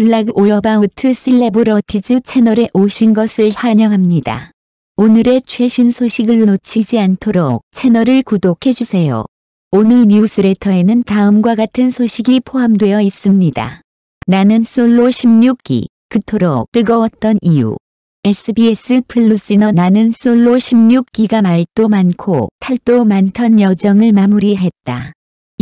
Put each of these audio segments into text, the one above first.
블락 오어바우트 실레브러티즈 채널에 오신 것을 환영합니다. 오늘의 최신 소식을 놓치지 않도록 채널을 구독해주세요. 오늘 뉴스레터에는 다음과 같은 소식이 포함되어 있습니다. 나는 솔로 16기, 그토록 뜨거웠던 이유. SBS 플루스너 나는 솔로 16기가 말도 많고 탈도 많던 여정을 마무리했다.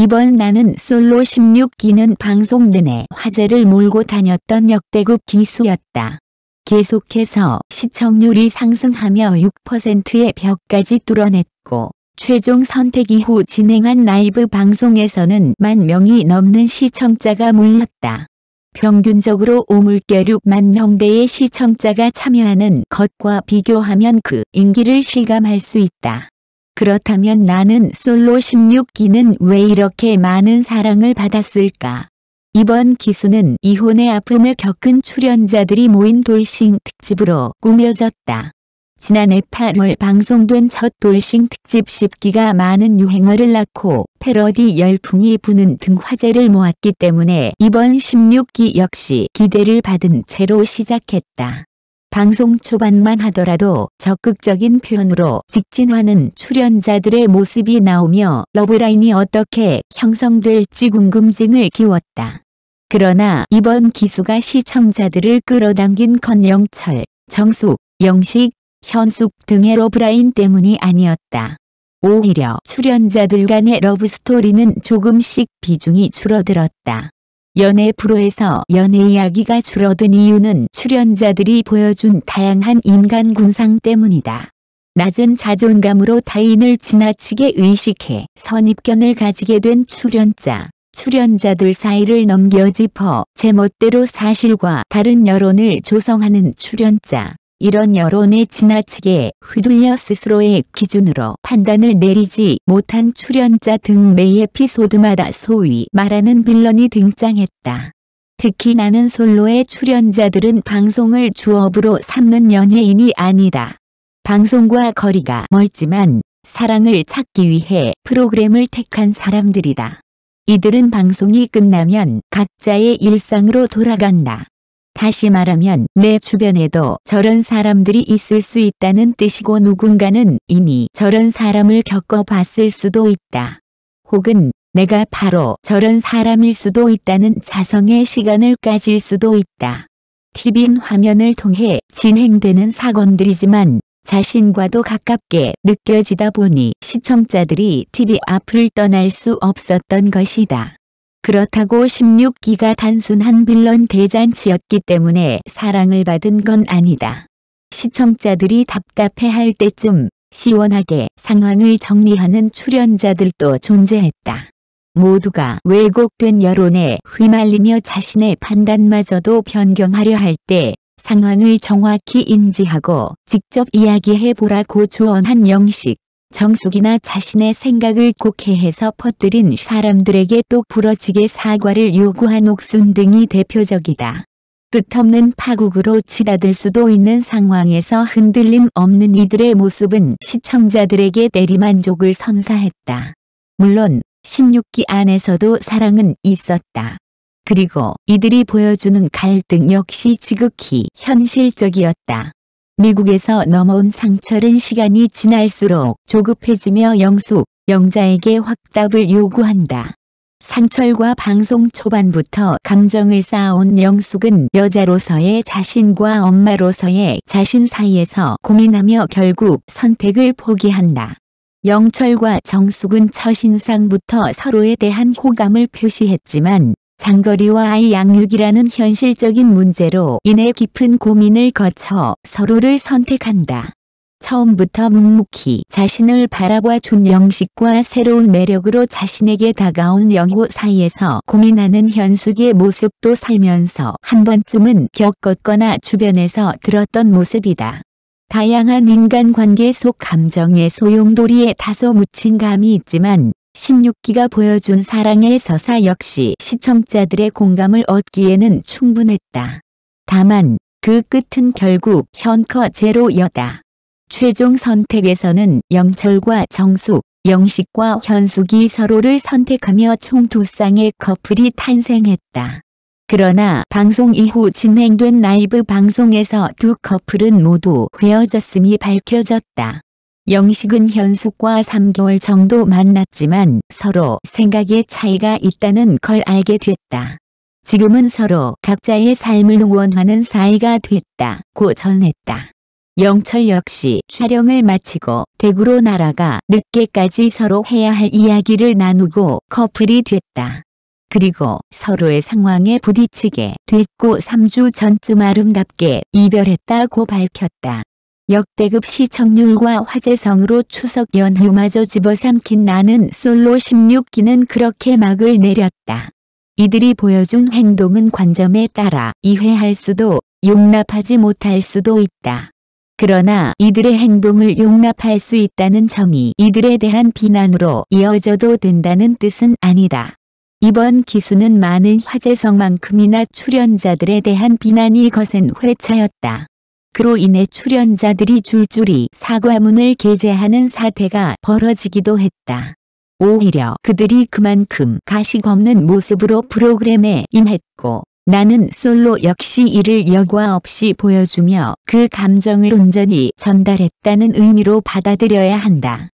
이번 나는 솔로 16기는 방송 내내 화제를 몰고 다녔던 역대급 기수였다. 계속해서 시청률이 상승하며 6%의 벽까지 뚫어냈고 최종 선택 이후 진행한 라이브 방송에서는 만 명이 넘는 시청자가 몰렸다. 평균적으로 오물개 6만 명대의 시청자가 참여하는 것과 비교하면 그 인기를 실감할 수 있다. 그렇다면 나는 솔로 16기는 왜 이렇게 많은 사랑을 받았을까? 이번 기수는 이혼의 아픔을 겪은 출연자들이 모인 돌싱 특집으로 꾸며졌다. 지난해 8월 방송된 첫 돌싱 특집 10기가 많은 유행어를 낳고 패러디 열풍이 부는 등 화제를 모았기 때문에 이번 16기 역시 기대를 받은 채로 시작했다. 방송 초반만 하더라도 적극적인 표현으로 직진하는 출연자들의 모습이 나오며 러브라인이 어떻게 형성될지 궁금증을 키웠다. 그러나 이번 기수가 시청자들을 끌어당긴 건영철, 정숙, 영식, 현숙 등의 러브라인 때문이 아니었다. 오히려 출연자들 간의 러브스토리는 조금씩 비중이 줄어들었다. 연애 프로에서 연애 이야기가 줄어든 이유는 출연자들이 보여준 다양한 인간 군상 때문이다. 낮은 자존감으로 타인을 지나치게 의식해 선입견을 가지게 된 출연자, 출연자들 사이를 넘겨짚어 제멋대로 사실과 다른 여론을 조성하는 출연자, 이런 여론에 지나치게 휘둘려 스스로의 기준으로 판단을 내리지 못한 출연자 등 매 에피소드마다 소위 말하는 빌런이 등장했다. 특히 나는 솔로의 출연자들은 방송을 주업으로 삼는 연예인이 아니다. 방송과 거리가 멀지만 사랑을 찾기 위해 프로그램을 택한 사람들이다. 이들은 방송이 끝나면 각자의 일상으로 돌아간다. 다시 말하면 내 주변에도 저런 사람들이 있을 수 있다는 뜻이고 누군가는 이미 저런 사람을 겪어봤을 수도 있다. 혹은 내가 바로 저런 사람일 수도 있다는 자성의 시간을 가질 수도 있다. TVN 화면을 통해 진행되는 사건들이지만 자신과도 가깝게 느껴지다 보니 시청자들이 TV 앞을 떠날 수 없었던 것이다. 그렇다고 16기가 단순한 빌런 대잔치였기 때문에 사랑을 받은 건 아니다. 시청자들이 답답해할 때쯤 시원하게 상황을 정리하는 출연자들도 존재했다. 모두가 왜곡된 여론에 휘말리며 자신의 판단마저도 변경하려 할 때 상황을 정확히 인지하고 직접 이야기해보라고 조언한 영식. 정숙이나 자신의 생각을 곡해해서 퍼뜨린 사람들에게 또 부러지게 사과를 요구한 옥순 등이 대표적이다. 끝없는 파국으로 치닫을 수도 있는 상황에서 흔들림 없는 이들의 모습은 시청자들에게 대리만족을 선사했다. 물론 16기 안에서도 사랑은 있었다. 그리고 이들이 보여주는 갈등 역시 지극히 현실적이었다. 미국에서 넘어온 상철은 시간이 지날수록 조급해지며 영숙, 영자에게 확답을 요구한다. 상철과 방송 초반부터 감정을 쌓아온 영숙은 여자로서의 자신과 엄마로서의 자신 사이에서 고민하며 결국 선택을 포기한다. 영철과 정숙은 첫인상부터 서로에 대한 호감을 표시했지만 장거리와 아이 양육이라는 현실적인 문제로 인해 깊은 고민을 거쳐 서로를 선택한다. 처음부터 묵묵히 자신을 바라봐 준 영식과 새로운 매력으로 자신에게 다가온 영호 사이에서 고민하는 현숙의 모습도 살면서 한 번쯤은 겪었거나 주변에서 들었던 모습이다. 다양한 인간관계 속 감정의 소용돌이에 다소 묻힌 감이 있지만 16기가 보여준 사랑의 서사 역시 시청자들의 공감을 얻기에는 충분했다. 다만 그 끝은 결국 현커 제로였다. 최종 선택에서는 영철과 정숙, 영식과 현숙이 서로를 선택하며 총 두 쌍의 커플이 탄생했다. 그러나 방송 이후 진행된 라이브 방송에서 두 커플은 모두 헤어졌음이 밝혀졌다. 영식은 현숙과 3개월 정도 만났지만 서로 생각의 차이가 있다는 걸 알게 됐다. 지금은 서로 각자의 삶을 응원하는 사이가 됐다고 전했다. 영철 역시 촬영을 마치고 대구로 날아가 늦게까지 서로 해야 할 이야기를 나누고 커플이 됐다. 그리고 서로의 상황에 부딪히게 됐고 3주 전쯤 아름답게 이별했다고 밝혔다. 역대급 시청률과 화제성으로 추석 연휴마저 집어삼킨 나는 솔로 16기는 그렇게 막을 내렸다. 이들이 보여준 행동은 관점에 따라 이해할 수도 용납하지 못할 수도 있다. 그러나 이들의 행동을 용납할 수 있다는 점이 이들에 대한 비난으로 이어져도 된다는 뜻은 아니다. 이번 기수는 많은 화제성만큼이나 출연자들에 대한 비난이 거센 회차였다. 그로 인해 출연자들이 줄줄이 사과문을 게재하는 사태가 벌어지기도 했다. 오히려 그들이 그만큼 가식 없는 모습으로 프로그램에 임했고 나는 솔로 역시 이를 여과 없이 보여주며 그 감정을 온전히 전달했다는 의미로 받아들여야 한다.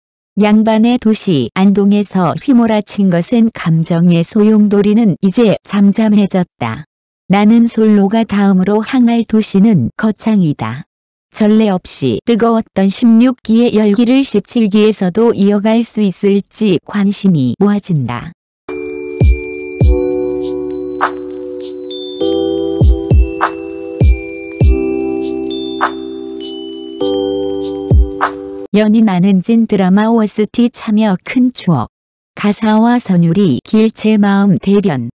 양반의 도시 안동에서 휘몰아친 것은 감정의 소용돌이는 이제 잠잠해졌다. 나는 솔로가 다음으로 항할 도시는 거창이다. 전례 없이 뜨거웠던 16기의 열기를 17기에서도 이어갈 수 있을지 관심이 모아진다. 연인 아는진 드라마 OST 참여 큰 추억. 가사와 선율이 길 제 마음 대변.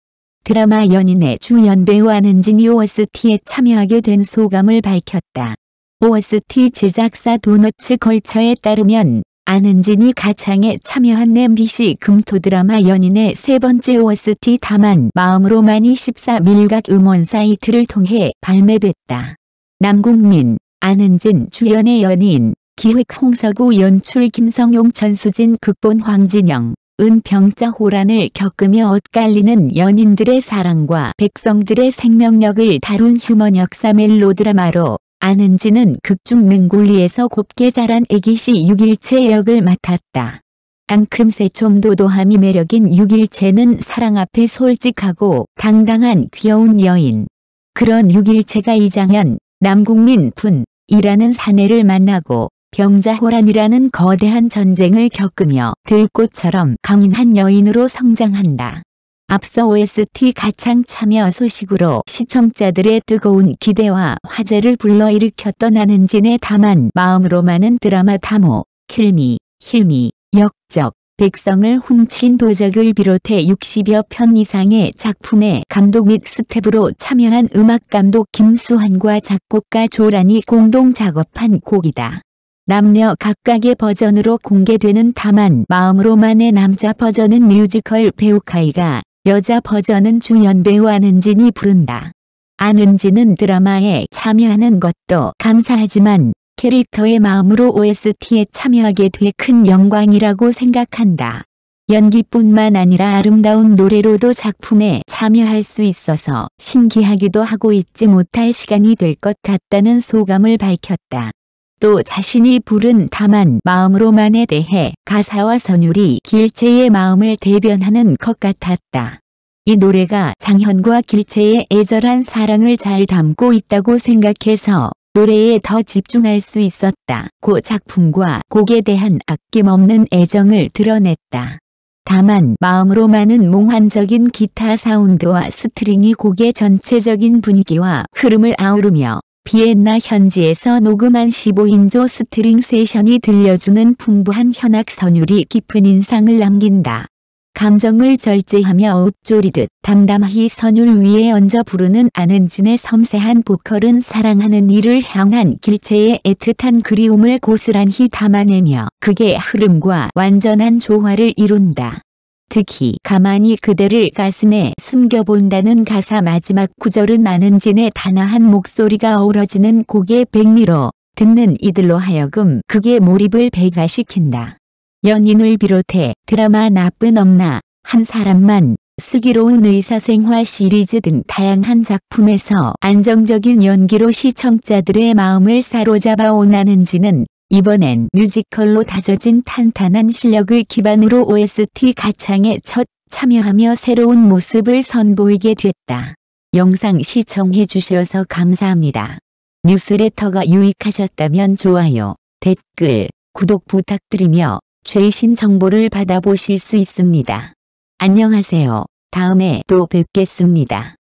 드라마 연인의 주연 배우 안은진이 OST에 참여하게 된 소감을 밝혔다. OST 제작사 도너츠 걸처에 따르면 안은진이 가창에 참여한 MBC 금토 드라마 연인의 세 번째 OST 다만 마음으로만이 14 밀각 음원 사이트를 통해 발매됐다. 남국민, 안은진 주연의 연인, 기획 홍서구 연출 김성용 전수진 극본 황진영 은병자 호란을 겪으며 엇갈리는 연인들의 사랑과 백성들의 생명력을 다룬 휴먼 역사 멜로드라마로 안은지는 극중 능굴리에서 곱게 자란 애기씨 유길채 역을 맡았다. 앙큼 새초롬 도도함이 매력인 6일체는 사랑 앞에 솔직하고 당당한 귀여운 여인. 그런 6일체가 이장현, 남궁민 분 이라는 사내를 만나고 병자호란이라는 거대한 전쟁을 겪으며 들꽃처럼 강인한 여인으로 성장한다. 앞서 OST 가창 참여 소식으로 시청자들의 뜨거운 기대와 화제를 불러일으켰던 안은진의 다만 마음으로만은 드라마 다모, 킬미, 힐미, 역적, 백성을 훔친 도적을 비롯해 60여 편 이상의 작품의 감독 및 스텝으로 참여한 음악감독 김수환과 작곡가 조란이 공동 작업한 곡이다. 남녀 각각의 버전으로 공개되는 다만 마음으로만의 남자 버전은 뮤지컬 배우 카이가 여자 버전은 주연 배우 안은진이 부른다. 안은진은 드라마에 참여하는 것도 감사하지만 캐릭터의 마음으로 OST에 참여하게 돼 큰 영광이라고 생각한다. 연기뿐만 아니라 아름다운 노래로도 작품에 참여할 수 있어서 신기하기도 하고 잊지 못할 시간이 될 것 같다는 소감을 밝혔다. 또 자신이 부른 다만 마음으로만에 대해 가사와 선율이 길채의 마음을 대변하는 것 같았다. 이 노래가 장현과 길채의 애절한 사랑을 잘 담고 있다고 생각해서 노래에 더 집중할 수 있었다 고 작품과 곡에 대한 아낌없는 애정을 드러냈다. 다만 마음으로만은 몽환적인 기타 사운드와 스트링이 곡의 전체적인 분위기와 흐름을 아우르며 비엔나 현지에서 녹음한 15인조 스트링 세션이 들려주는 풍부한 현악 선율이 깊은 인상을 남긴다. 감정을 절제하며 읊조리듯 담담히 선율 위에 얹어 부르는 안은진의 섬세한 보컬은 사랑하는 이를 향한 길채의 애틋한 그리움을 고스란히 담아내며 극의 흐름과 완전한 조화를 이룬다. 특히 가만히 그대를 가슴에 숨겨본다는 가사 마지막 구절은 안은진의 단아한 목소리가 어우러지는 곡의 백미로 듣는 이들로 하여금 극의 몰입을 배가시킨다. 연인을 비롯해 드라마 나쁜 엄나 한 사람만 슬기로운 의사생활 시리즈 등 다양한 작품에서 안정적인 연기로 시청자들의 마음을 사로잡아 온나는지는 이번엔 뮤지컬로 다져진 탄탄한 실력을 기반으로 OST 가창에 첫 참여하며 새로운 모습을 선보이게 됐다. 영상 시청해 주셔서 감사합니다. 뉴스레터가 유익하셨다면 좋아요, 댓글, 구독 부탁드리며 최신 정보를 받아보실 수 있습니다. 안녕하세요. 다음에 또 뵙겠습니다.